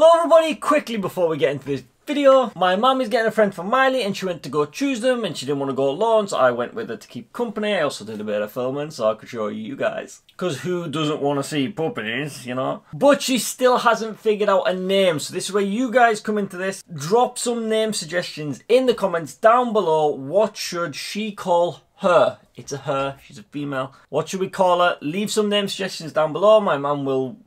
Hello everybody, quickly before we get into this video, my mum is getting a friend from Mylie and she went to go choose them and she didn't want to go alone so I went with her to keep company. I also did a bit of filming so I could show you guys. Because who doesn't want to see puppies, you know? But she still hasn't figured out a name so this is where you guys come into this. Drop some name suggestions in the comments down below. What should she call her? It's a her, she's a female. What should we call her? Leave some name suggestions down below. My mum will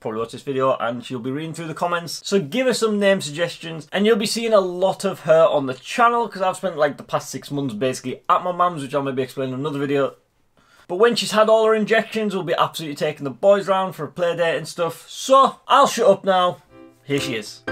probably watch this video and she'll be reading through the comments. So give her some name suggestions and you'll be seeing a lot of her on the channel because I've spent like the past six months basically at my mum's which I'll maybe explain in another video. But when she's had all her injections, we'll be absolutely taking the boys round for a play date and stuff. So I'll shut up now. Here she is.